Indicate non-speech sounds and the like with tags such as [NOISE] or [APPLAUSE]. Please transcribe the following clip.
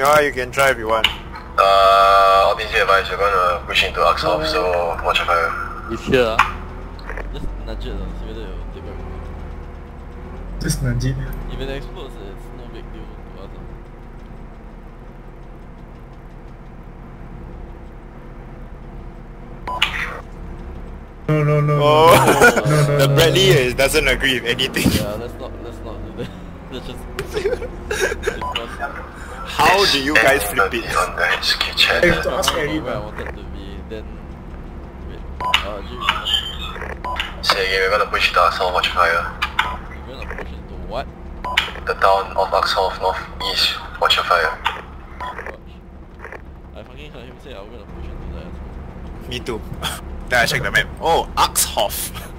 Yeah, you can try if you want. Uh, obviously advice, you're gonna push into Axhoff, so watch your fire. You sure ah? Just nudge it and see whether it will take back. Just nudge it. If it explodes, it's no big deal to us. No, no, no. Oh, no, no, no, the no, Bradley no. is, doesn't agree with anything. Yeah, let's not let's not do that. [LAUGHS] let's just discuss. [LAUGHS] How do you guys flip it? on the HQ I have to ask Where I wanted to be, then wait. Uh, Jimmy, Say again, we're gonna push into Axhoff, watch your fire. we're gonna push into what? The town of Axhoff, north east, watch your fire. I fucking heard him say I'm gonna push into that. Me too. then I check the map. Oh, Axhoff.